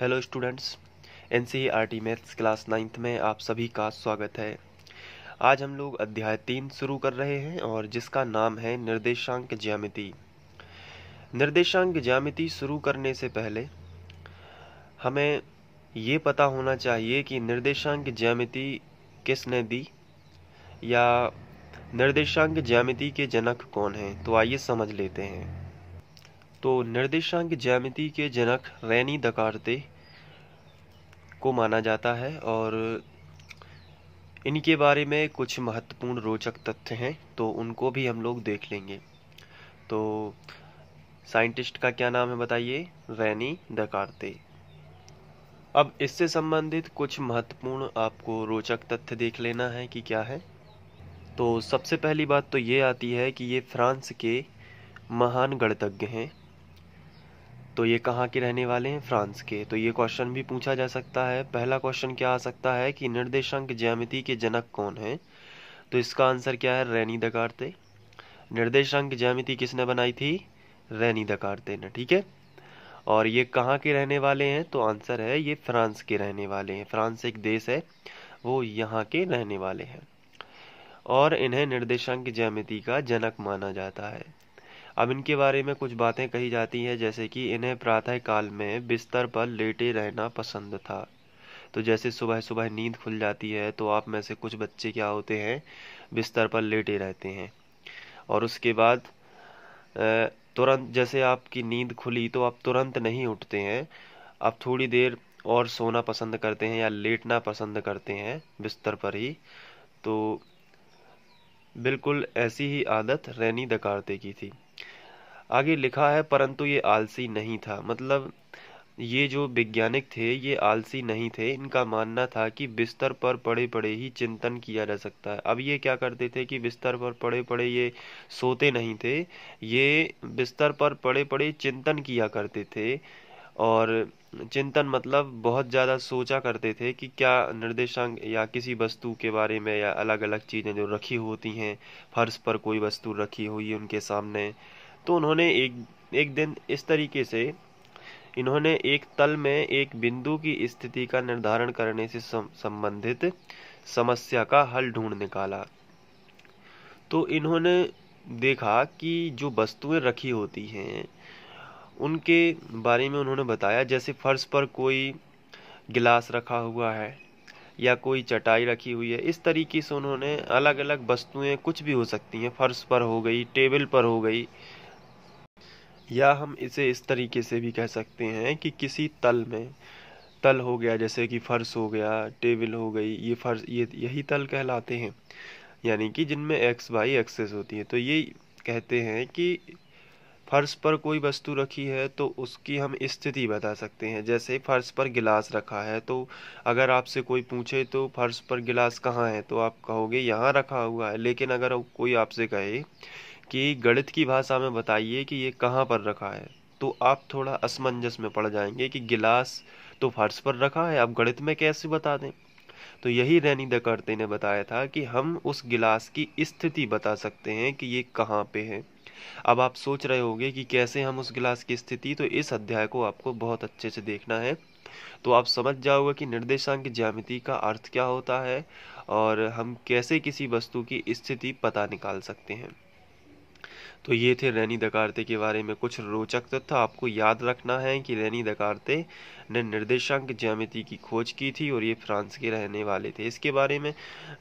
Hello students N C R T maths class ninth में आप सभी का स्वागत है। आज हम लोग अध्याय तीन शुरू कर रहे हैं और जिसका नाम है निर्देशांक ज्यामिति। निर्देशांक ज्यामिति शुरू करने से पहले हमें ये पता होना चाहिए कि निर्देशांक ज्यामिति किसने दी या निर्देशांक ज्यामिति के जनक कौन हैं। तो आइए समझ लेते हैं। तो निर्देशांक ज्यामिति के जनक रैनी दकारते को माना जाता है और इनके बारे में कुछ महत्वपूर्ण रोचक तथ्य हैं तो उनको भी हम लोग देख लेंगे। तो साइंटिस्ट का क्या नाम है बताइए? रैनी दकारते। अब इससे संबंधित कुछ महत्वपूर्ण आपको रोचक तथ्य देख लेना है कि क्या है। तो सबसे पहली बात तो ये आती है कि ये फ्रांस के महान गणतज्ञ हैं। तो ये कहाँ के रहने वाले हैं? फ्रांस के। तो ये क्वेश्चन भी पूछा जा सकता है। पहला क्वेश्चन क्या आ सकता है कि निर्देशांक ज्यामिति के जनक कौन है? तो इसका आंसर क्या है? रैनी दकारते। निर्देशांक ज्यामिति किसने बनाई थी? रैनी दकारते ने, ठीक है? और ये कहाँ के रहने वाले हैं? तो आंसर है, ये फ्रांस के रहने वाले हैं। फ्रांस एक देश है, वो यहाँ के रहने वाले हैं। और इन्हें निर्देशांक ज्यामिति का जनक माना जाता है। अब इनके बारे में कुछ बातें कही जाती हैं, जैसे कि इन्हें प्रातः काल में बिस्तर पर लेटे रहना पसंद था। तो जैसे सुबह सुबह नींद खुल जाती है तो आप में से कुछ बच्चे क्या होते हैं? बिस्तर पर लेटे रहते हैं। और उसके बाद तुरंत जैसे आपकी नींद खुली तो आप तुरंत नहीं उठते हैं। आप थोड़ी देर और सोना पसंद करते हैं या लेटना पसंद करते हैं बिस्तर पर ही। तो बिल्कुल ऐसी ही आदत रैनी दकारते की थी। आगे लिखा है, परंतु ये आलसी नहीं था। मतलब ये जो वैज्ञानिक थे, ये आलसी नहीं थे। इनका मानना था कि बिस्तर पर पड़े पड़े ही चिंतन किया जा सकता है। अब ये क्या करते थे कि बिस्तर पर पड़े पड़े ये सोते नहीं थे। ये बिस्तर पर पड़े पड़े चिंतन किया करते थे। और चिंतन मतलब बहुत ज़्यादा सोचा करते थे कि क्या निर्देशांक या किसी वस्तु के बारे में या अलग अलग चीज़ें जो रखी होती हैं, फर्श पर कोई वस्तु रखी हुई उनके सामने तो उन्होंने एक एक दिन इस तरीके से, इन्होंने एक तल में एक बिंदु की स्थिति का निर्धारण करने से संबंधित समस्या का हल ढूंढ निकाला। तो इन्होंने देखा कि जो वस्तुएँ रखी होती हैं, उनके बारे में उन्होंने बताया, जैसे फर्श पर कोई गिलास रखा हुआ है, या कोई चटाई रखी हुई है, इस तरीके से उन्होंने अलग अलग वस्तुएँ कुछ भी हो सकती हैं, फर्श पर हो गई, टेबल पर हो गई या हम इसे इस तरीके से भी कह सकते हैं कि किसी तल में, तल हो गया, जैसे कि फर्श हो गया, टेबल हो गई, ये फर्श, ये, यही तल कहलाते हैं। यानी कि जिनमें एक्स वाई एक्सेस होती है। तो ये कहते हैं कि फर्श पर कोई वस्तु रखी है तो उसकी हम स्थिति बता सकते हैं। जैसे फर्श पर गिलास रखा है तो अगर आपसे कोई पूछे तो फर्श पर गिलास कहाँ है? तो आप कहोगे, यहाँ रखा हुआ है। लेकिन अगर कोई आपसे कहे कि गणित की भाषा में बताइए कि ये कहाँ पर रखा है। तो आप थोड़ा असमंजस में पड़ जाएँगे कि गिलास तो फर्श पर रखा है आप गणित में कैसे बता दें? तो यही रैनी दकर्ते ने बताया था कि हम उस गिलास की स्थिति बता सकते हैं कि ये कहाँ पे है। अब आप सोच रहे होंगे कि कैसे हम उस गिलास की स्थिति तो इस अध्याय को आपको बहुत अच्छे से देखना है। तो आप समझ जाओगे कि निर्देशांक ज्यामिति का अर्थ क्या होता है और हम कैसे किसी वस्तु की स्थिति पता निकाल सकते हैं। तो ये थे रैनी दकारते के बारे में कुछ रोचक तथ्य। आपको याद रखना है कि रैनी दकारते ने निर्देशांक ज्यामिति की खोज की थी और ये फ्रांस के रहने वाले थे। इसके बारे में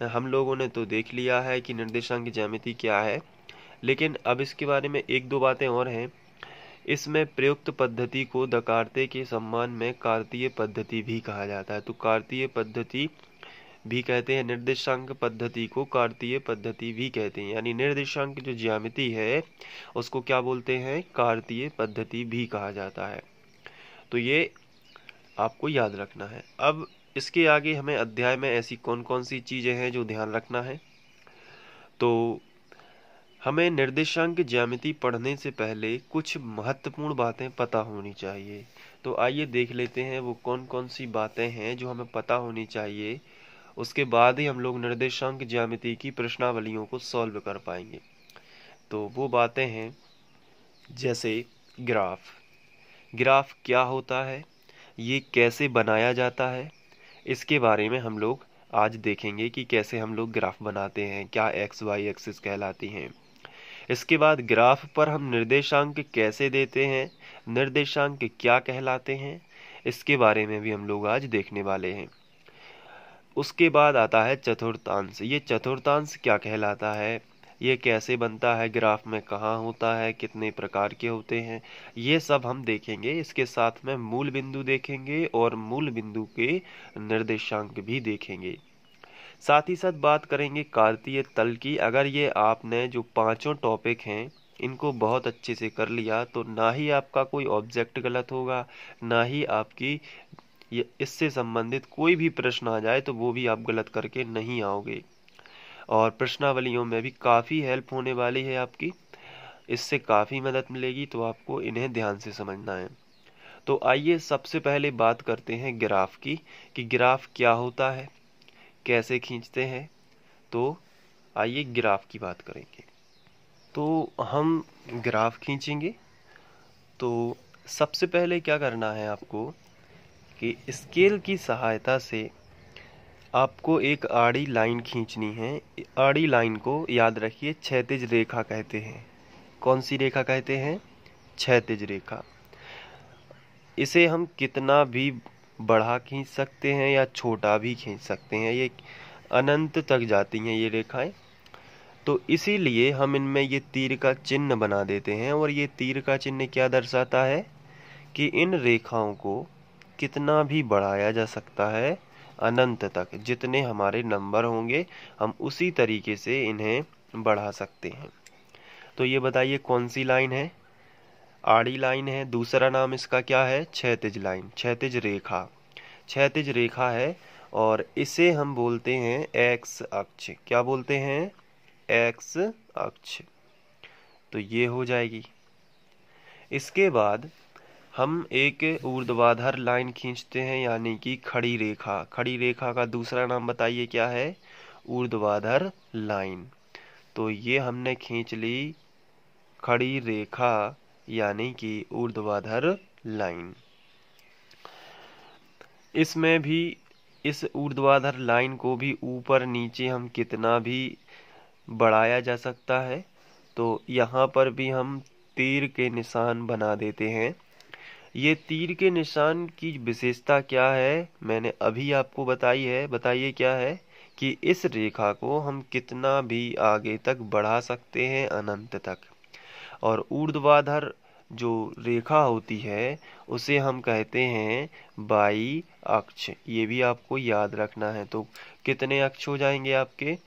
हम लोगों ने तो देख लिया है कि निर्देशांक ज्यामिति क्या है। लेकिन अब इसके बारे में एक दो बातें और हैं। इसमें प्रयुक्त पद्धति को दकारते के सम्मान में कार्तीय पद्धति भी कहा जाता है। तो कार्तीय पद्धति भी कहते हैं, निर्देशांक पद्धति को कार्तीय पद्धति भी कहते हैं। यानी निर्देशांक जो ज्यामिति है, उसको क्या बोलते हैं? कार्तीय पद्धति भी कहा जाता है। तो ये आपको याद रखना है। अब इसके आगे हमें अध्याय में ऐसी कौन कौन सी चीज़ें हैं जो ध्यान रखना है? तो हमें निर्देशांक ज्यामिति पढ़ने से पहले कुछ महत्वपूर्ण बातें पता होनी चाहिए। तो आइए देख लेते हैं वो कौन कौन सी बातें हैं जो हमें पता होनी चाहिए। उसके बाद ही हम लोग निर्देशांक ज्यामिति की प्रश्नावलियों को सॉल्व कर पाएँगे। तो वो बातें हैं, जैसे ग्राफ। ग्राफ क्या होता है? ये कैसे बनाया जाता है? इसके बारे में हम लोग आज देखेंगे कि कैसे हम लोग ग्राफ बनाते हैं, क्या एक्स, वाई एक्सिस कहलाती हैं। इसके बाद ग्राफ पर हम निर्देशांक कैसे देते हैं, निर्देशांक क्या कहलाते हैं, इसके बारे में भी हम लोग आज देखने वाले हैं। उसके बाद आता है चतुर्थांश। ये चतुर्थांश क्या कहलाता है? ये कैसे बनता है? ग्राफ में कहाँ होता है? कितने प्रकार के होते हैं? ये सब हम देखेंगे। इसके साथ में मूल बिंदु देखेंगे और मूल बिंदु के निर्देशांक भी देखेंगे। साथ ही साथ बात करेंगे कार्तीय तल की। अगर ये आपने जो पाँचों टॉपिक हैं, इनको बहुत अच्छे से कर लिया तो ना ही आपका कोई ऑब्जेक्ट गलत होगा, ना ही आपकी इससे संबंधित कोई भी प्रश्न आ जाए तो वो भी आप गलत करके नहीं आओगे। और प्रश्नावलियों में भी काफ़ी हेल्प होने वाली है आपकी। इससे काफ़ी मदद मिलेगी तो आपको इन्हें ध्यान से समझना है। तो आइए सबसे पहले बात करते हैं ग्राफ की, कि ग्राफ क्या होता है, कैसे खींचते हैं। तो आइए ग्राफ की बात करेंगे। तो हम ग्राफ खींचेंगे। तो सबसे पहले क्या करना है आपको कि स्केल की सहायता से आपको एक आड़ी लाइन खींचनी है। आड़ी लाइन को याद रखिए, क्षैतिज रेखा कहते हैं। कौन सी रेखा कहते हैं? क्षैतिज रेखा। इसे हम कितना भी बढ़ा खींच सकते हैं या छोटा भी खींच सकते हैं, ये अनंत तक जाती हैं ये रेखाएँ। तो इसीलिए हम इनमें ये तीर का चिन्ह बना देते हैं और ये तीर का चिन्ह क्या दर्शाता है कि इन रेखाओं को कितना भी बढ़ाया जा सकता है अनंत तक, जितने हमारे नंबर होंगे, हम उसी तरीके से इन्हें बढ़ा सकते हैं। तो ये बताइए, कौन सी लाइन है? आड़ी लाइन है, दूसरा नाम इसका क्या है? क्षैतिज लाइन, क्षैतिज रेखा। क्षैतिज रेखा है, और इसे हम बोलते हैं एक्स अक्ष। क्या बोलते हैं? एक्स अक्ष। तो ये हो जाएगी। इसके बाद हम एक ऊर्ध्वाधर लाइन खींचते हैं, यानी कि खड़ी रेखा। खड़ी रेखा का दूसरा नाम बताइए, क्या है? ऊर्ध्वाधर लाइन। तो ये हमने खींच ली खड़ी रेखा, यानी कि ऊर्ध्वाधर लाइन। इसमें भी, इस ऊर्ध्वाधर लाइन को भी ऊपर नीचे हम कितना भी बढ़ाया जा सकता है तो यहाँ पर भी हम तीर के निशान बना देते हैं। ये तीर के निशान की विशेषता क्या है? मैंने अभी आपको बताई है। बताइए क्या है कि इस रेखा को हम कितना भी आगे तक बढ़ा सकते हैं अनंत तक। और ऊर्ध्वाधर जो रेखा होती है, उसे हम कहते हैं बाई अक्ष। ये भी आपको याद रखना है। तो कितने अक्ष हो जाएँगे आपके?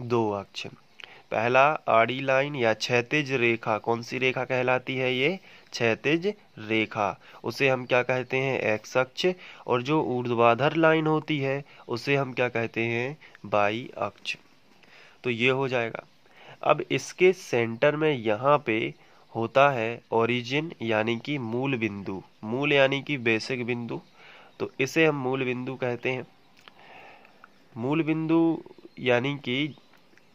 दो अक्ष। पहला आड़ी लाइन या क्षैतिज रेखा, कौन सी रेखा कहलाती है ये? क्षैतिज रेखा, उसे हम क्या कहते हैं एक्स अक्ष और जो ऊर्ध्वाधर लाइन होती है, उसे हम क्या कहते हैं बाई अक्ष तो ये हो जाएगा। अब इसके सेंटर में यहाँ पे होता है ओरिजिन, यानी कि मूल बिंदु। मूल यानी कि बेसिक बिंदु। तो इसे हम मूल बिंदु कहते हैं। मूल बिंदु यानी कि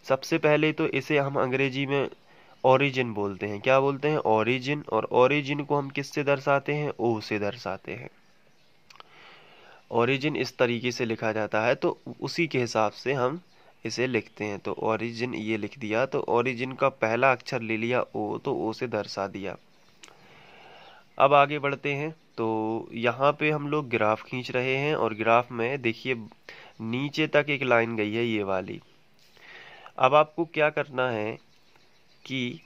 सबसे पहले तो इसे हम अंग्रेज़ी में ओरिजिन बोलते हैं। क्या बोलते हैं? ओरिजिन और ओरिजिन को हम किससे दर्शाते हैं? ओ से दर्शाते हैं। ओरिजिन इस तरीके से लिखा जाता है तो उसी के हिसाब से हम इसे लिखते हैं। तो ओरिजिन ये लिख दिया तो ओरिजिन का पहला अक्षर ले लिया ओ तो ओ से दर्शा दिया। अब आगे बढ़ते हैं तो यहाँ पे हम लोग ग्राफ खींच रहे हैं और ग्राफ में देखिए, नीचे तक एक लाइन गई है ये वाली। अब आपको क्या करना है कि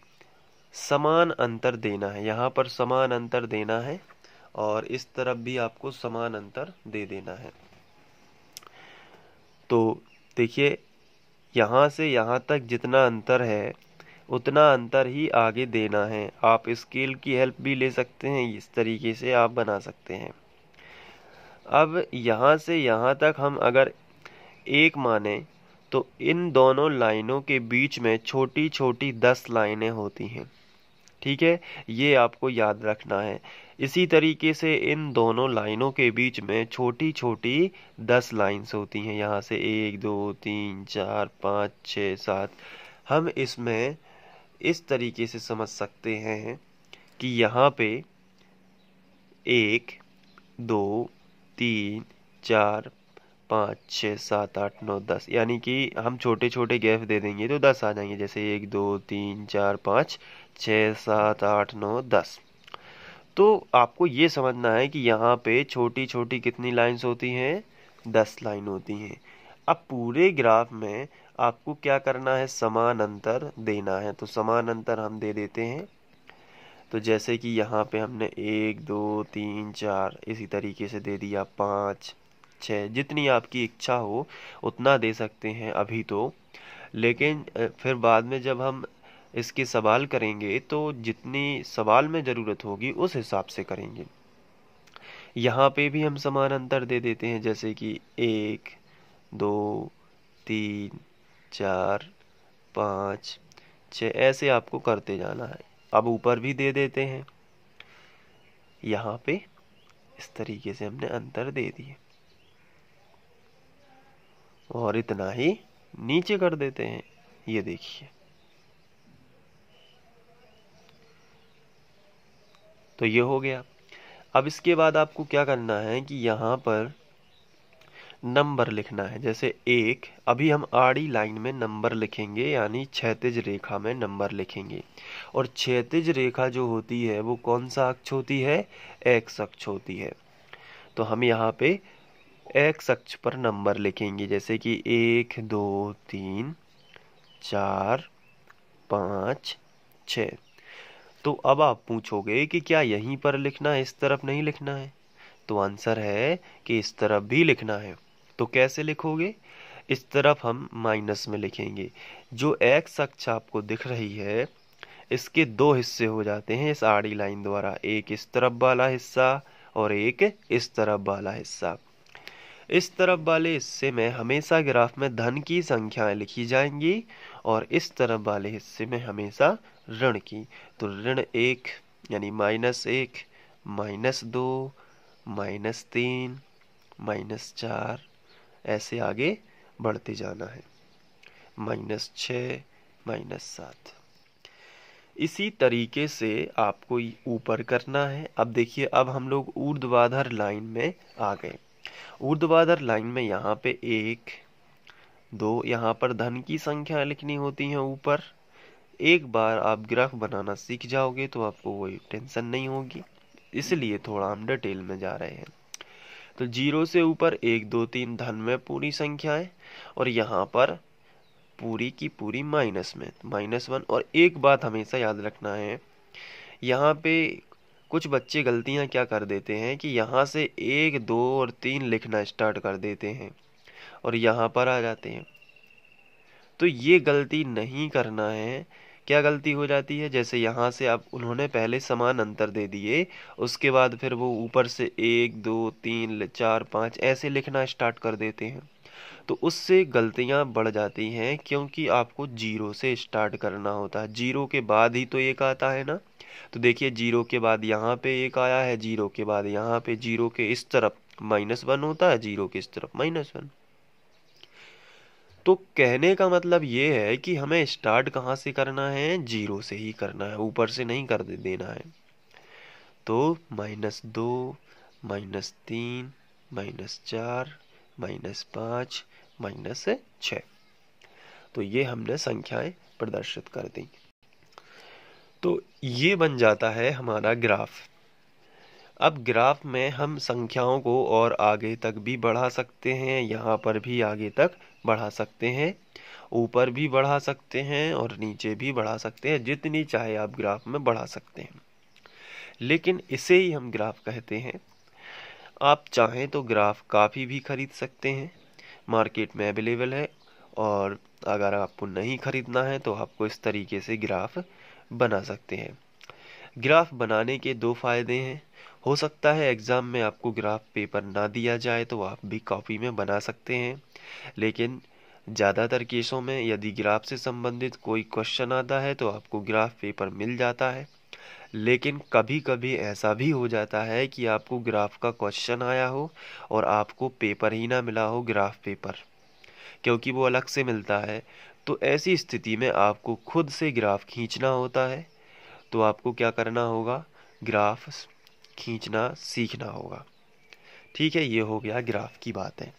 समान अंतर देना है। यहाँ पर समान अंतर देना है और इस तरफ़ भी आपको समान अंतर दे देना है। तो देखिए, यहाँ से यहाँ तक जितना अंतर है, उतना अंतर ही आगे देना है। आप स्केल की हेल्प भी ले सकते हैं, इस तरीके से आप बना सकते हैं। अब यहाँ से यहाँ तक हम अगर एक माने तो इन दोनों लाइनों के बीच में छोटी छोटी दस लाइनें होती हैं। ठीक है? ये आपको याद रखना है। इसी तरीके से इन दोनों लाइनों के बीच में छोटी छोटी दस लाइन्स होती हैं। यहाँ से एक, दो, तीन, चार, पाँच छ सात। हम इसमें इस तरीके से समझ सकते हैं कि यहाँ पे एक, दो, तीन, चार पाँच, छः, सात, आठ, नौ, दस। यानी कि हम छोटे छोटे गैप दे देंगे तो दस आ जाएँगे। जैसे एक, दो, तीन, चार, पाँच, छः, सात, आठ, नौ, दस। तो आपको ये समझना है कि यहाँ पे छोटी छोटी कितनी लाइंस होती हैं? दस लाइन होती हैं। अब पूरे ग्राफ में आपको क्या करना है? समान अंतर देना है। तो समान अंतर हम दे देते हैं। तो जैसे कि यहाँ पे हमने एक, दो, तीन, चार, इसी तरीके से दे दिया, पाँच छः जितनी आपकी इच्छा हो, उतना दे सकते हैं अभी तो। लेकिन फिर बाद में जब हम इसके सवाल करेंगे तो जितनी सवाल में ज़रूरत होगी, उस हिसाब से करेंगे। यहाँ पे भी हम समान अंतर दे देते हैं, जैसे कि एक, दो, तीन, चार, पाँच छ ऐसे आपको करते जाना है। अब ऊपर भी दे देते हैं। यहाँ पे इस तरीके से हमने अंतर दे दिए। और इतना ही नीचे कर देते हैं। ये देखिए। तो ये हो गया। अब इसके बाद आपको क्या करना है कि यहाँ पर नंबर लिखना है। जैसे एक, अभी हम आड़ी लाइन में नंबर लिखेंगे, यानी क्षैतिज रेखा में नंबर लिखेंगे। और क्षैतिज रेखा जो होती है, वो कौन सा अक्ष होती है? एक्स अक्ष होती है। तो हम यहाँ पे एक्स अक्ष पर नंबर लिखेंगे, जैसे कि एक, दो, तीन, चार, पाँच छ तो अब आप पूछोगे कि क्या यहीं पर लिखना है, इस तरफ़ नहीं लिखना है? तो आंसर है कि इस तरफ़ भी लिखना है। तो कैसे लिखोगे? इस तरफ़ हम माइनस में लिखेंगे। जो एक्स अक्ष आपको दिख रही है, इसके दो हिस्से हो जाते हैं, इस आड़ी लाइन द्वारा। एक इस तरफ़ वाला हिस्सा और एक इस तरफ़ वाला हिस्सा। इस तरफ़ वाले हिस्से में हमेशा ग्राफ में धन की संख्याएँ लिखी जाएँगी और इस तरफ़ वाले हिस्से में हमेशा ऋण की। तो ऋण एक, यानी माइनस एक, माइनस दो, माइनस तीन, माइनस चार, ऐसे आगे बढ़ते जाना है। माइनस छ माइनस सात। इसी तरीके से आपको ऊपर करना है। अब देखिए, अब हम लोग ऊर्ध्वाधर लाइन में आ गए। ऊर्ध्वाधर लाइन में यहाँ पे एक, दो, यहाँ पर धन की संख्या लिखनी होती है ऊपर। एक बार आप ग्राफ बनाना सीख जाओगे तो आपको वही टेंशन नहीं होगी। इसलिए थोड़ा हम डिटेल में जा रहे हैं। तो ज़ीरो से ऊपर एक, दो, तीन धन में पूरी संख्या है और यहाँ पर पूरी की पूरी माइनस में, माइनस वन। और एक बात हमेशा याद रखना है, यहाँ पे कुछ बच्चे गलतियाँ क्या कर देते हैं कि यहाँ से एक, दो और तीन लिखना स्टार्ट कर देते हैं और यहाँ पर आ जाते हैं। तो ये गलती नहीं करना है। क्या गलती हो जाती है? जैसे यहाँ से आप, उन्होंने पहले समान अंतर दे दिए, उसके बाद फिर वो ऊपर से एक, दो, तीन चार, पाँच, ऐसे लिखना स्टार्ट कर देते हैं। तो उससे गलतियाँ बढ़ जाती हैं क्योंकि आपको ज़ीरो से स्टार्ट करना होता है। ज़ीरो के बाद ही तो एक आता है ना। तो देखिए, ज़ीरो के बाद यहाँ पे एक आया है, ज़ीरो के बाद यहाँ पे ज़ीरो के इस तरफ़ माइनस वन होता है, ज़ीरो के इस तरफ़ माइनस वन। तो कहने का मतलब ये है कि हमें स्टार्ट कहाँ से करना है? ज़ीरो से ही करना है, ऊपर से नहीं कर दे, देना है। तो माइनस दो, माइनस तीन, माइनस चार, माइनस पाँच, माइनस छ। तो ये हमने संख्याएँ प्रदर्शित कर दी। तो ये बन जाता है हमारा ग्राफ। अब ग्राफ में हम संख्याओं को और आगे तक भी बढ़ा सकते हैं, यहाँ पर भी आगे तक बढ़ा सकते हैं, ऊपर भी बढ़ा सकते हैं और नीचे भी बढ़ा सकते हैं, जितनी चाहे आप ग्राफ में बढ़ा सकते हैं। लेकिन इसे ही हम ग्राफ कहते हैं। आप चाहें तो ग्राफ काफ़ी भी खरीद सकते हैं। मार्केट में अवेलेबल है और अगर आपको नहीं खरीदना है तो आपको इस तरीके से ग्राफ बना सकते हैं। ग्राफ बनाने के दो फ़ायदे हैं। हो सकता है एग्ज़ाम में आपको ग्राफ पेपर ना दिया जाए तो आप भी कॉपी में बना सकते हैं। लेकिन ज़्यादातर केसों में यदि ग्राफ से संबंधित कोई क्वेश्चन आता है तो आपको ग्राफ पेपर मिल जाता है। लेकिन कभी कभी ऐसा भी हो जाता है कि आपको ग्राफ का क्वेश्चन आया हो और आपको पेपर ही ना मिला हो ग्राफ पेपर, क्योंकि वो अलग से मिलता है। तो ऐसी स्थिति में आपको खुद से ग्राफ खींचना होता है। तो आपको क्या करना होगा? ग्राफ खींचना सीखना होगा। ठीक है, ये हो गया ग्राफ की बात। है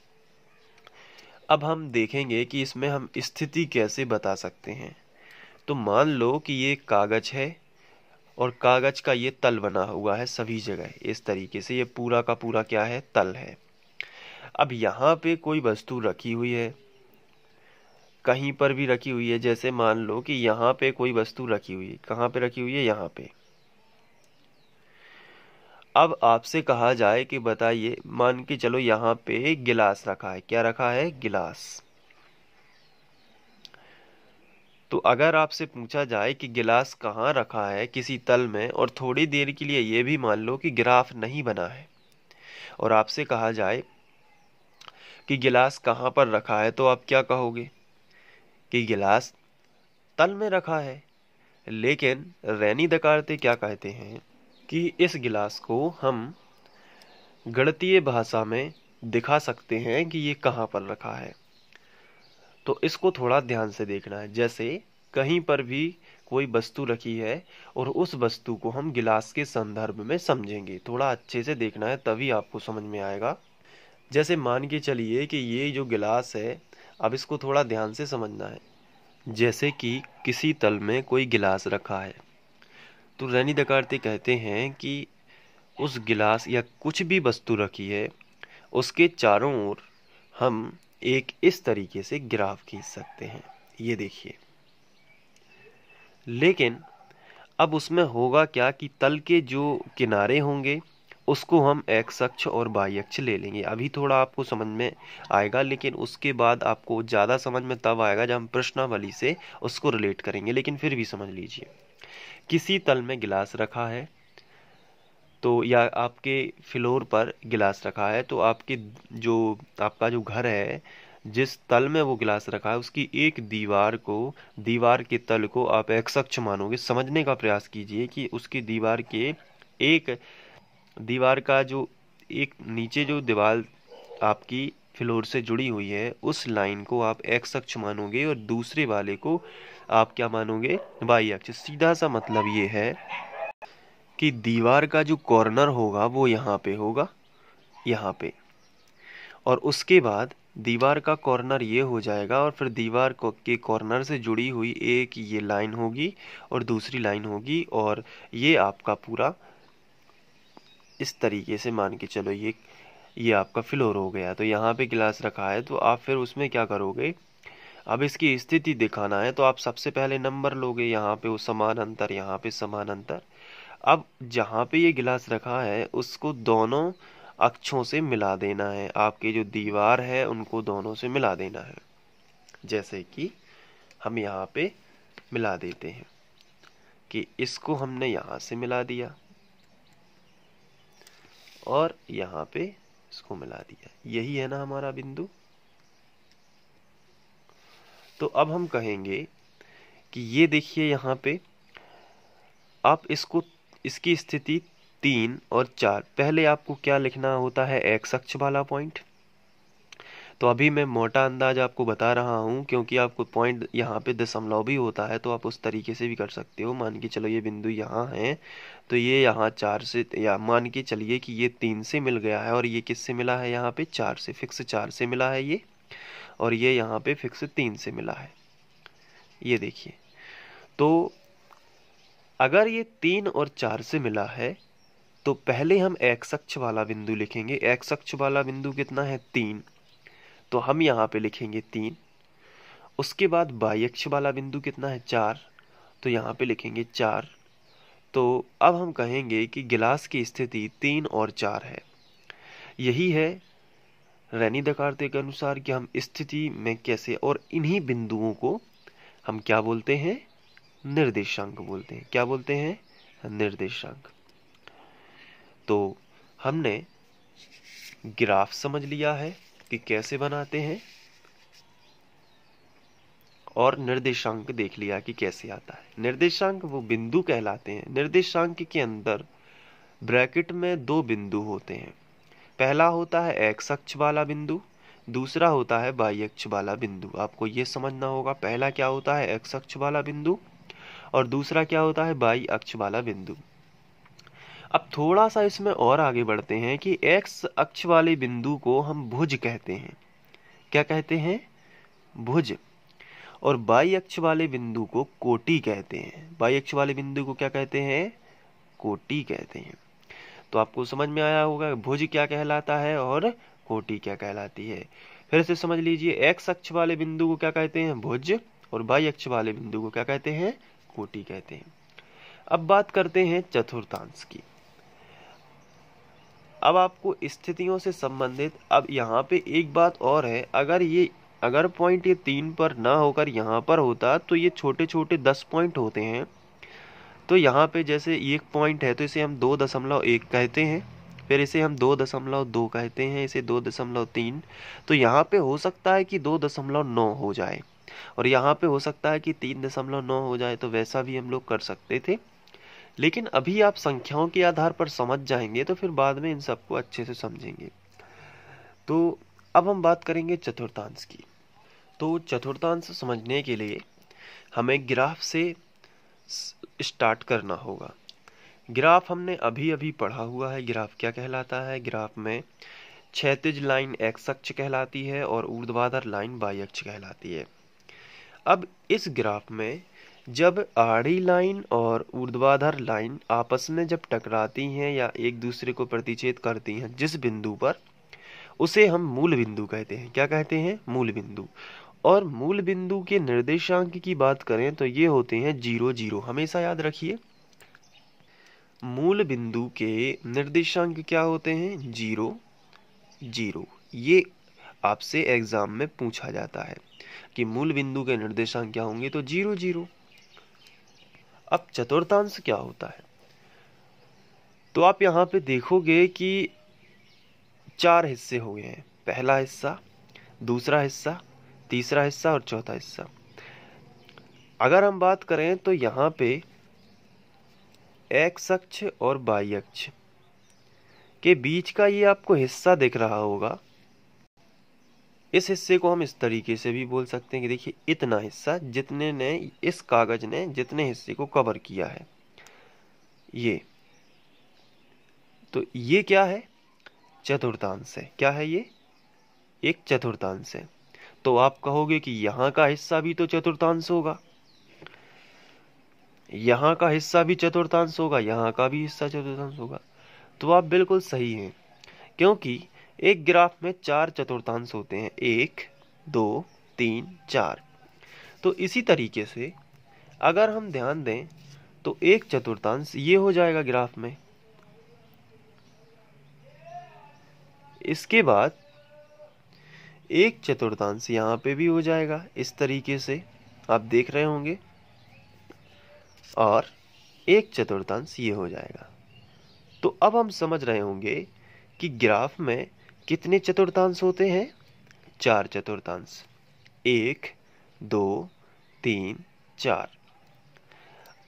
अब हम देखेंगे कि इसमें हम स्थिति कैसे बता सकते हैं। तो मान लो कि ये कागज़ है और कागज़ का ये तल बना हुआ है सभी जगह। इस तरीके से ये पूरा का पूरा क्या है? तल है। अब यहाँ पे कोई वस्तु रखी हुई है। कहीं पर भी रखी हुई है, जैसे मान लो कि यहाँ पे कोई वस्तु रखी हुई है। कहाँ पे रखी हुई है? यहाँ पे। अब आपसे कहा जाए कि बताइए, मान के चलो यहाँ पे गिलास रखा है। क्या रखा है? गिलास। तो अगर आपसे पूछा जाए कि गिलास कहाँ रखा है किसी तल में, और थोड़ी देर के लिए ये भी मान लो कि ग्राफ नहीं बना है, और आपसे कहा जाए कि गिलास कहाँ पर रखा है तो आप क्या कहोगे? कि गिलास तल में रखा है। लेकिन रैनी दकारते क्या कहते हैं कि इस गिलास को हम गणतीय भाषा में दिखा सकते हैं कि ये कहाँ पर रखा है। तो इसको थोड़ा ध्यान से देखना है। जैसे कहीं पर भी कोई वस्तु रखी है और उस वस्तु को हम गिलास के संदर्भ में समझेंगे। थोड़ा अच्छे से देखना है, तभी आपको समझ में आएगा। जैसे मान के चलिए कि ये जो गिलास है अब इसको थोड़ा ध्यान से समझना है। जैसे कि किसी तल में कोई गिलास रखा है। तो रैनी दकारते कहते हैं कि उस गिलास या कुछ भी वस्तु रखी है, उसके चारों ओर हम एक इस तरीके से ग्राफ खींच सकते हैं। ये देखिए। लेकिन अब उसमें होगा क्या कि तल के जो किनारे होंगे उसको हम एक्स अक्ष और वाई अक्ष ले लेंगे। अभी थोड़ा आपको समझ में आएगा, लेकिन उसके बाद आपको ज़्यादा समझ में तब आएगा जब हम प्रश्नावली से उसको रिलेट करेंगे। लेकिन फिर भी समझ लीजिए। किसी तल में गिलास रखा है तो या आपके फ्लोर पर गिलास रखा है तो आपके जो, आपका जो घर है, जिस तल में वो गिलास रखा है, उसकी एक दीवार को, दीवार के तल को आप एक्स अक्ष मानोगे। समझने का प्रयास कीजिए कि उसकी दीवार के एक दीवार का जो एक नीचे जो दीवार आपकी फ्लोर से जुड़ी हुई है, उस लाइन को आप एक्स अक्ष मानोगे और दूसरे वाले को आप क्या मानोगे? वाई अक्ष। सीधा सा मतलब ये है कि दीवार का जो कॉर्नर होगा, वो यहाँ पे होगा, यहाँ पे। और उसके बाद दीवार का कॉर्नर ये हो जाएगा और फिर दीवार को के कॉर्नर से जुड़ी हुई एक ये लाइन होगी और दूसरी लाइन होगी और ये आपका पूरा इस तरीके से मान के चलो ये ये आपका फ्लोर हो गया। तो यहाँ पे गिलास रखा है तो आप फिर उसमें क्या करोगे? अब इसकी स्थिति दिखाना है तो आप सबसे पहले नंबर लोगे यहाँ पे, वो समान अंतर, यहाँ पे समान अंतर। अब जहाँ पे ये गिलास रखा है, उसको दोनों अक्षों से मिला देना है। आपकी जो दीवार है, उनको दोनों से मिला देना है। जैसे कि हम यहाँ पे मिला देते हैं कि इसको हमने यहाँ से मिला दिया। और यहाँ पे इसको मिला दिया। यही है ना हमारा बिंदु? तो अब हम कहेंगे कि ये देखिए यहाँ पे, आप इसको, इसकी स्थिति तीन और चार, पहले आपको क्या लिखना होता है? एक्स अक्ष वाला पॉइंट। तो अभी मैं मोटा अंदाज आपको बता रहा हूँ, क्योंकि आपको पॉइंट यहाँ पे दशमलव भी होता है तो आप उस तरीके से भी कर सकते हो। मान के चलो ये बिंदु यहाँ है तो ये यहाँ चार से, या मान के चलिए कि ये तीन से मिल गया है, और ये किससे मिला है यहाँ पे? चार से फिक्स चार से मिला है ये, और ये यहाँ पे फिक्स तीन से मिला है। ये देखिए तो अगर ये तीन और चार से मिला है तो पहले हम एक्स अक्ष वाला बिंदु लिखेंगे। एक्स अक्ष वाला बिंदु कितना है? तीन। तो हम यहाँ पे लिखेंगे तीन। उसके बाद बाई अक्ष वाला बिंदु कितना है? चार। तो यहाँ पे लिखेंगे चार। तो अब हम कहेंगे कि गिलास की स्थिति तीन और चार है। यही है रैनी दकारते के अनुसार कि हम स्थिति में कैसे और इन्हीं बिंदुओं को हम क्या बोलते हैं? निर्देशांक बोलते हैं। क्या बोलते हैं? निर्देशांक। तो हमने ग्राफ समझ लिया है। कि कैसे बनाते हैं? और निर्देशांक देख लिया कि कैसे आता है। निर्देशांक वो बिंदु कहलाते हैं। निर्देशांक के अंदर ब्रैकेट में दो बिंदु होते हैं। पहला होता है एक्स अक्ष वाला बिंदु, दूसरा होता है वाई अक्ष वाला बिंदु। आपको ये समझना होगा, पहला क्या होता है एक्स अक्ष वाला बिंदु और दूसरा क्या होता है वाई अक्ष वाला बिंदु। अब थोड़ा सा इसमें और आगे बढ़ते हैं कि एक्स अक्ष वाले बिंदु को हम भुज कहते हैं। क्या कहते हैं? भुज। और बाई अक्ष वाले बिंदु को कोटि कहते हैं। बाई अक्ष वाले बिंदु को क्या कहते हैं? कोटि कहते हैं। तो आपको समझ में आया होगा, भुज क्या कहलाता है और कोटि क्या कहलाती है। फिर से समझ लीजिए एक्स अक्ष वाले बिंदु को क्या कहते हैं? भुज। और बाई अक्ष वाले बिंदु को क्या कहते हैं? कोटि कहते हैं। अब बात करते हैं चतुर्थांश की। अब आपको स्थितियों से संबंधित, अब यहाँ पे एक बात और है, अगर ये, अगर पॉइंट ये तीन पर ना होकर यहाँ पर होता तो ये छोटे छोटे दस पॉइंट होते हैं। तो यहाँ पे जैसे एक पॉइंट है तो इसे हम दो दशमलव एक कहते हैं, फिर इसे हम दो दशमलव दो कहते हैं, इसे दो दशमलव तीन। तो यहाँ पे हो सकता है कि दो दशमलव नौ हो जाए, और यहाँ पे हो सकता है कि तीन दशमलव नौ हो जाए तो वैसा भी हम लोग कर सकते थे। लेकिन अभी आप संख्याओं के आधार पर समझ जाएँगे तो फिर बाद में इन सबको अच्छे से समझेंगे। तो अब हम बात करेंगे चतुर्थांश की। तो चतुर्थांश समझने के लिए हमें ग्राफ से स्टार्ट करना होगा। ग्राफ हमने अभी अभी पढ़ा हुआ है, ग्राफ क्या कहलाता है? ग्राफ में क्षैतिज लाइन एक्स अक्ष कहलाती है और ऊर्ध्वाधर लाइन वाई अक्ष कहलाती है। अब इस ग्राफ में जब आड़ी लाइन और ऊर्ध्वाधर लाइन आपस में जब टकराती हैं या एक दूसरे को प्रतिच्छेद करती हैं, जिस बिंदु पर, उसे हम मूल बिंदु कहते हैं। क्या कहते हैं? मूल बिंदु। और मूल बिंदु के निर्देशांक की बात करें तो ये होते हैं ज़ीरो ज़ीरो। हमेशा याद रखिए। मूल बिंदु के निर्देशांक क्या होते हैं? Zero zero. ये आपसे एग्ज़ाम में पूछा जाता है कि मूल बिंदु के निर्देशांक क्या होंगे तो ज़ीरो ज़ीरो। अब चतुर्थांश क्या होता है? तो आप यहाँ पे देखोगे कि चार हिस्से हो गए हैं। पहला हिस्सा, दूसरा हिस्सा, तीसरा हिस्सा और चौथा हिस्सा। अगर हम बात करें तो यहाँ पे एक्स अक्ष और वाई अक्ष के बीच का ये आपको हिस्सा दिख रहा होगा। इस हिस्से को हम इस तरीके से भी बोल सकते हैं कि देखिए, इतना हिस्सा जितने ने इस कागज़ ने जितने हिस्से को कवर किया है। ये। तो ये क्या है? चतुर्थांश है। क्या है ये? एक चतुर्थांश है। तो आप कहोगे कि यहाँ का हिस्सा भी तो चतुर्थांश होगा। यहाँ का हिस्सा भी चतुर्थांश होगा, यहाँ का भी हिस्सा चतुर्थांश होगा। तो आप बिल्कुल सही हैं, क्योंकि एक ग्राफ में चार चतुर्थांश होते हैं। एक, दो, तीन, चार। तो इसी तरीके से अगर हम ध्यान दें तो एक चतुर्थांश ये हो जाएगा ग्राफ में। इसके बाद एक चतुर्थांश यहाँ पे भी हो जाएगा इस तरीके से। आप देख रहे होंगे। और एक चतुर्थांश ये हो जाएगा। तो अब हम समझ रहे होंगे कि ग्राफ में कितने चतुर्थांश होते हैं? चार चतुर्थांश। एक, दो, तीन, चार।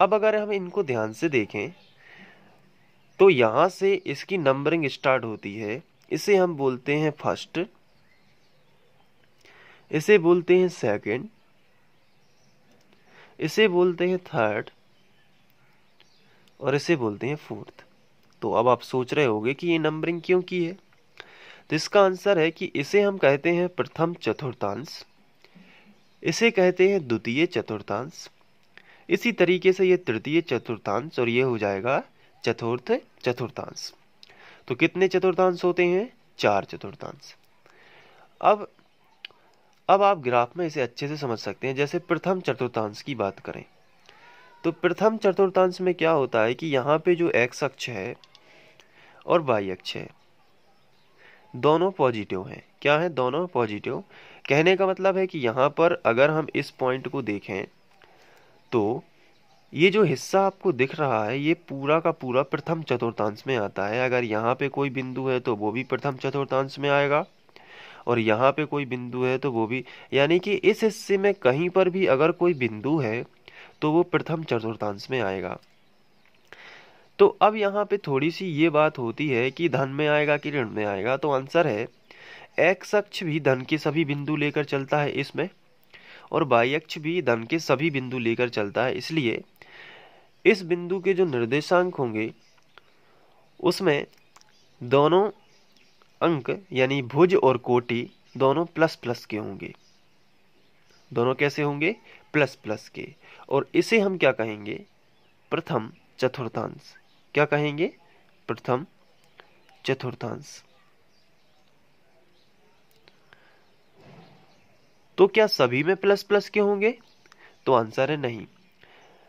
अब अगर हम इनको ध्यान से देखें तो यहाँ से इसकी नंबरिंग स्टार्ट होती है। इसे हम बोलते हैं फ़र्स्ट इसे बोलते हैं सेकंड इसे बोलते हैं थर्ड और इसे बोलते हैं फोर्थ तो अब आप सोच रहे होंगे कि ये नंबरिंग क्यों की है? तो इसका आंसर है कि इसे हम कहते हैं प्रथम चतुर्थांश, इसे कहते हैं द्वितीय चतुर्थांश। इसी तरीके से ये तृतीय चतुर्थांश और ये हो जाएगा चतुर्थ चतुर्थांश। तो कितने चतुर्थांश होते हैं? चार चतुर्थांश। अब अब आप ग्राफ में इसे अच्छे से समझ सकते हैं। जैसे प्रथम चतुर्थांश की बात करें तो प्रथम चतुर्थांश में क्या होता है कि यहाँ पे जो एक्स अक्ष है और वाई अक्ष है दोनों पॉजिटिव हैं। क्या है दोनों पॉजिटिव कहने का मतलब है कि यहाँ पर अगर हम इस पॉइंट को देखें तो ये जो हिस्सा आपको दिख रहा है, ये पूरा का पूरा प्रथम चतुर्थांश में आता है। अगर यहाँ पे कोई बिंदु है तो वो भी प्रथम चतुर्थांश में आएगा। और यहाँ पे कोई बिंदु है तो वो भी, यानी कि इस हिस्से में कहीं पर भी अगर कोई बिंदु है तो वो प्रथम चतुर्थांश में आएगा। तो अब यहाँ पे थोड़ी सी ये बात होती है कि धन में आएगा कि ऋण में आएगा? तो आंसर है एक्स अक्ष भी धन के सभी बिंदु लेकर चलता है इसमें और बाई अक्ष भी धन के सभी बिंदु लेकर चलता है। इसलिए इस बिंदु के जो निर्देशांक होंगे, उसमें दोनों अंक यानी भुज और कोटि दोनों प्लस प्लस के होंगे। दोनों कैसे होंगे? प्लस प्लस के। और इसे हम क्या कहेंगे? प्रथम चतुर्थांश। क्या कहेंगे? प्रथम, चतुर्थांश। तो क्या सभी में प्लस प्लस के होंगे? तो आंसर है नहीं।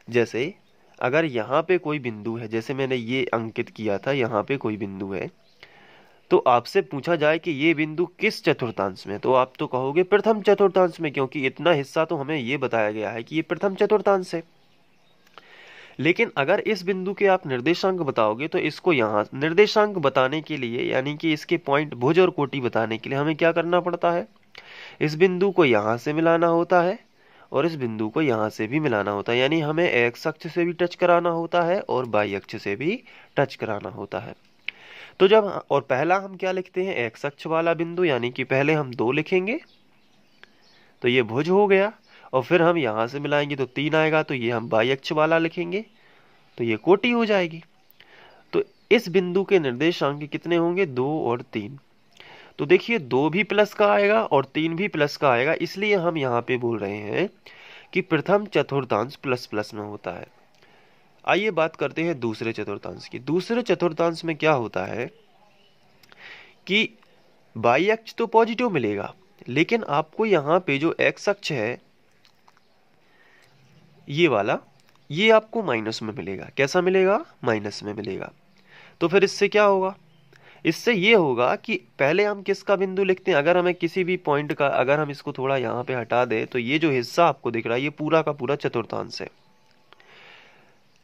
जैसे, अगर यहाँ पे कोई बिंदु है, जैसे मैंने ये अंकित किया था, यहाँ पे कोई बिंदु है तो आपसे पूछा जाए कि ये बिंदु किस चतुर्थांश में तो आप तो कहोगे प्रथम चतुर्थांश में, क्योंकि इतना हिस्सा तो हमें ये बताया गया है कि ये प्रथम चतुर्थांश है। लेकिन अगर इस बिंदु के आप निर्देशांक बताओगे तो इसको यहाँ, निर्देशांक बताने के लिए, यानी कि इसके पॉइंट भुज और कोटि बताने के लिए हमें क्या करना पड़ता है? इस बिंदु को यहाँ से मिलाना होता है और इस बिंदु को यहाँ से भी मिलाना होता है। यानी हमें एक्स अक्ष से भी टच कराना होता है और बाई अक्ष से भी टच कराना होता है। तो जब, और पहला हम क्या लिखते हैं? एक्स अक्ष वाला बिंदु, यानी कि पहले हम दो लिखेंगे। तो ये भुज हो गया। और फिर हम यहाँ से मिलाएँगे तो तीन आएगा तो ये हम बाई अक्ष वाला लिखेंगे तो ये कोटि हो जाएगी। तो इस बिंदु के निर्देशांक कितने होंगे? दो और तीन। तो देखिए, दो भी प्लस का आएगा और तीन भी प्लस का आएगा, इसलिए हम यहाँ पे बोल रहे हैं कि प्रथम चतुर्थांश प्लस प्लस में होता है। आइए बात करते हैं दूसरे चतुर्थांश की। दूसरे चतुर्थांश में क्या होता है कि बाई अक्ष तो पॉजिटिव मिलेगा, लेकिन आपको यहाँ पे जो एक्स अक्ष है ये वाला, ये आपको माइनस में मिलेगा। कैसा मिलेगा? माइनस में मिलेगा। तो फिर इससे क्या होगा? इससे ये होगा कि पहले हम किसका बिंदु लिखते हैं? अगर हमें किसी भी पॉइंट का, अगर हम इसको थोड़ा यहाँ पे हटा दें तो ये जो हिस्सा आपको दिख रहा है, ये पूरा का पूरा चतुर्थांश है।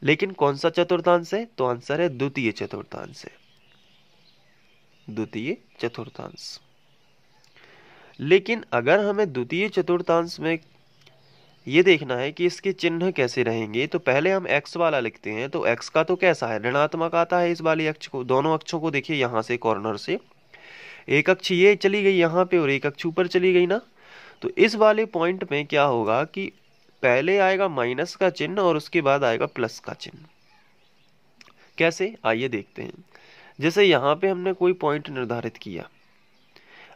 लेकिन कौन सा चतुर्थांश है? तो आंसर है द्वितीय चतुर्थांश है। द्वितीय चतुर्थांश। लेकिन अगर हमें द्वितीय चतुर्थांश में ये देखना है कि इसके चिन्ह कैसे रहेंगे। तो पहले हम x वाला लिखते हैं तो x का तो कैसा है? ऋणात्मक आता है इस वाली अक्ष को, दोनों अक्षों को देखिए यहाँ से कॉर्नर से। एक अक्ष ये चली गई यहाँ पे और एक अक्ष ऊपर चली गई ना? तो इस वाले पॉइंट में क्या होगा कि पहले आएगा माइनस का चिन्ह और उसके बाद आएगा प्लस का चिन्ह। कैसे? आइए देखते हैं। जैसे यहाँ पे हमने कोई पॉइंट निर्धारित किया।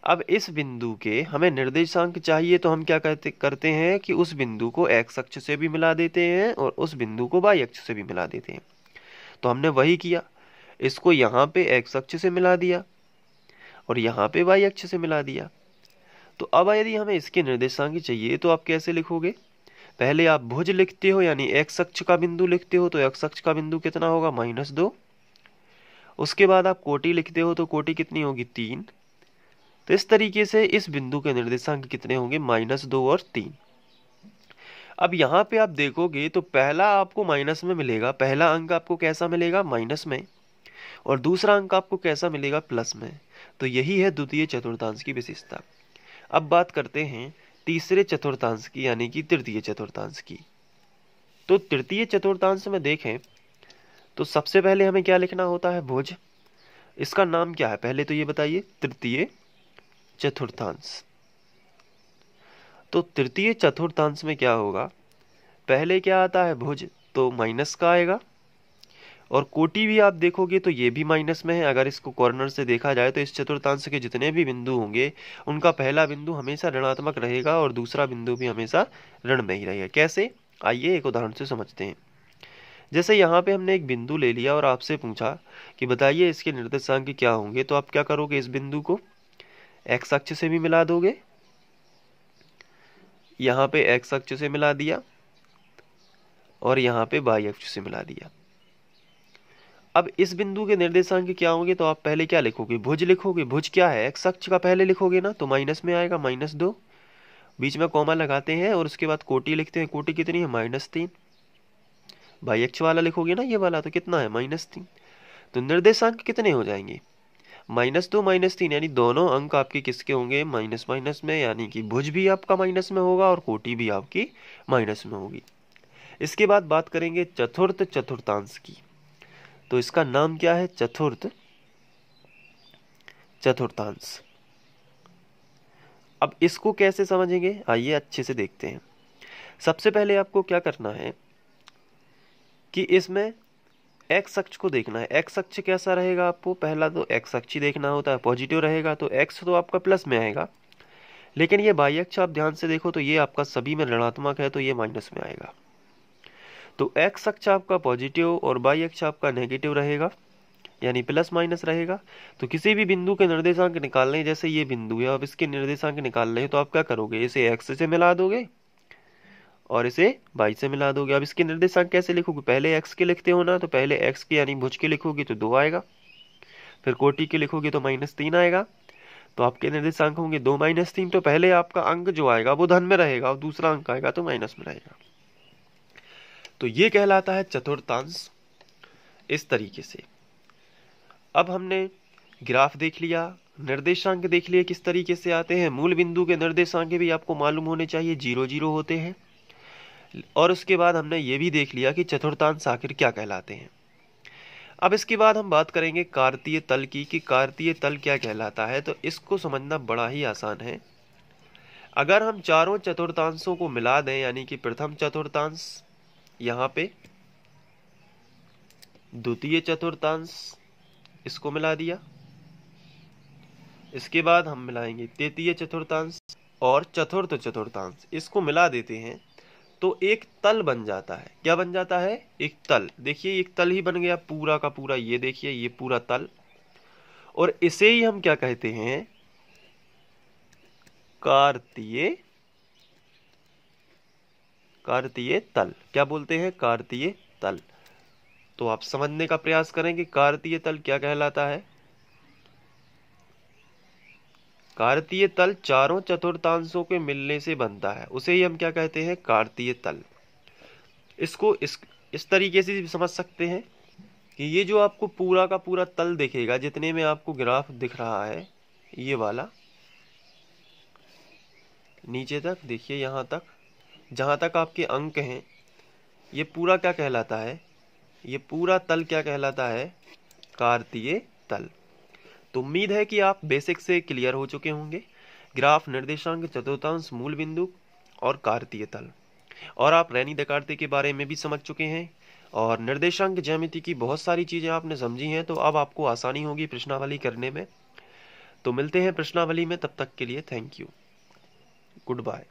अब इस बिंदु के हमें निर्देशांक चाहिए तो हम क्या कहते, करते हैं कि उस बिंदु को एक्स अक्ष से भी मिला देते हैं और उस बिंदु को वाई अक्ष से भी मिला देते हैं। तो हमने वही किया। इसको यहाँ पे एक्स अक्ष से मिला दिया और यहाँ पे वाई अक्ष से मिला दिया। तो अब यदि हमें इसके निर्देशांक चाहिए तो आप कैसे लिखोगे? पहले आप भुज लिखते हो, यानी एक्स अक्ष का बिंदु लिखते हो तो एक्स अक्ष का बिंदु कितना होगा? माइनस दो। उसके बाद आप कोटि लिखते हो तो कोटि कितनी होगी? तीन। तो इस तरीके से इस बिंदु के निर्देशांक कितने होंगे? माइनस दो और तीन। अब यहाँ पे आप देखोगे तो पहला आपको माइनस में मिलेगा। पहला अंक आपको कैसा मिलेगा? माइनस में। और दूसरा अंक आपको कैसा मिलेगा? प्लस में। तो यही है द्वितीय चतुर्थांश की विशेषता। अब बात करते हैं तीसरे चतुर्थांश की, यानी कि तृतीय चतुर्थांश की। तो तृतीय चतुर्थांश में देखें तो सबसे पहले हमें क्या लिखना होता है? भुज। इसका नाम क्या है? पहले तो ये बताइए, तृतीय चतुर्थांश। तो तृतीय चतुर्थांश में क्या होगा? पहले क्या आता है भुज तो माइनस का आएगा। और कोटि भी आप देखोगे तो ये भी माइनस में है। अगर इसको कॉर्नर से देखा जाए तो इस चतुर्थांश के जितने भी बिंदु होंगे, उनका पहला बिंदु हमेशा ऋणात्मक रहेगा और दूसरा बिंदु भी हमेशा ऋण में ही रहेगा। कैसे? आइए एक उदाहरण से समझते हैं। जैसे यहाँ पे हमने एक बिंदु ले लिया और आपसे पूछा कि बताइए इसके निर्देशांक क्या होंगे तो आप क्या करोगे इस बिंदु को? एक्स अक्ष से भी मिला दोगे। यहाँ पे एक्स अक्ष से मिला दिया और यहाँ पे वाई अक्ष से मिला दिया। अब इस बिंदु के निर्देशांक क्या होंगे तो आप पहले क्या लिखोगे? भुज लिखोगे। भुज क्या है? एक्स अक्ष का पहले लिखोगे ना तो माइनस में आएगा, माइनस दो। बीच में कॉमा लगाते हैं और उसके बाद कोटी लिखते हैं। कोटी कितनी है? माइनस तीन। वाई अक्ष वाला लिखोगे ना, ये वाला तो कितना है? माइनस तीन। तो निर्देशांक कितने हो जाएँगे? माइनस दो, माइनस तीन, यानी दोनों अंक आपके किसके होंगे? माइनस माइनस में, यानी कि भुज भी आपका माइनस में होगा और कोटी भी आपकी माइनस में होगी। इसके बाद बात करेंगे चतुर्थ चतुर्थांश की। तो इसका नाम क्या है? चतुर्थ चतुर्थांश। अब इसको कैसे समझेंगे? आइए अच्छे से देखते हैं। सबसे पहले आपको क्या करना है कि इसमें एक्स अक्ष को देखना है। एक्स अक्ष कैसा रहेगा आपको? पहला तो एक्स अक्ष ही देखना होता है, पॉजिटिव रहेगा तो एक्स तो आपका प्लस में आएगा। लेकिन ये बाई अक्ष आप ध्यान से देखो तो ये आपका सभी में ऋणात्मक है तो ये माइनस में आएगा। तो एक्स अक्ष आपका पॉजिटिव और बाई अक्ष आपका नेगेटिव रहेगा, यानी प्लस माइनस रहेगा। तो किसी भी बिंदु के निर्देशांक निकालने जैसे ये बिंदु है अब इसके निर्देशांक निकालने हैं तो आप क्या करोगे? इसे एक्स से मिला दोगे। और इसे बाई से मिला दोगे। अब इसके निर्देशांक कैसे लिखोगे? पहले एक्स के लिखते हो ना तो पहले एक्स के यानी भुज के लिखोगे तो दो आएगा। फिर कोटि के लिखोगे तो माइनस तीन आएगा। तो आपके निर्देशांक होंगे दो माइनस तीन तो पहले आपका अंक जो आएगा वो धन में रहेगा और दूसरा अंक आएगा तो माइनस में रहेगा। तो ये कहलाता है चतुर्थांश इस तरीके से। अब हमने ग्राफ देख लिया निर्देशांक देख लिए किस तरीके से आते हैं। मूल बिंदु के निर्देशांक भी आपको मालूम होने चाहिए, ज़ीरो ज़ीरो होते हैं। और उसके बाद हमने ये भी देख लिया कि चतुर्थांश आखिर क्या कहलाते हैं। अब इसके बाद हम बात करेंगे कार्तीय तल की कि कार्तीय तल क्या कहलाता है तो इसको समझना बड़ा ही आसान है। अगर हम चारों चतुर्थांशों को मिला दें, यानी कि प्रथम चतुर्थांश यहाँ पे, द्वितीय चतुर्थांश इसको मिला दिया। इसके बाद हम मिलाएँगे तृतीय चतुर्थांश और चतुर्थ चतुर्थांश, इसको मिला देते हैं। तो एक तल बन जाता है। क्या बन जाता है? एक तल। देखिए, एक तल ही बन गया पूरा का पूरा। ये देखिए, ये पूरा तल। और इसे ही हम क्या कहते हैं? कार्तीय कार्तीय तल। क्या बोलते हैं? कार्तीय तल। तो आप समझने का प्रयास करेंगे कार्तीय तल क्या कहलाता है? कार्तीय तल चारों चतुर्थांशों के मिलने से बनता है। उसे ही हम क्या कहते हैं? कार्तीय तल। इसको इस इस तरीके से समझ सकते हैं कि ये जो आपको पूरा का पूरा तल दिखेगा, जितने में आपको ग्राफ दिख रहा है, ये वाला, नीचे तक, देखिए यहाँ तक, जहाँ तक आपके अंक हैं, ये पूरा क्या कहलाता है? ये पूरा तल क्या कहलाता है? कार्तीय तल। तो उम्मीद है कि आप बेसिक से क्लियर हो चुके होंगे। ग्राफ, निर्देशांक, चतुर्थांश, मूल बिंदु और कार्तीय तल। और आप रैनी दकार्ते के बारे में भी समझ चुके हैं। और निर्देशांक ज्यामिति की बहुत सारी चीज़ें आपने समझी हैं तो अब आपको आसानी होगी प्रश्नावली करने में। तो मिलते हैं प्रश्नावली में, तब तक के लिए थैंक यू गुड बाय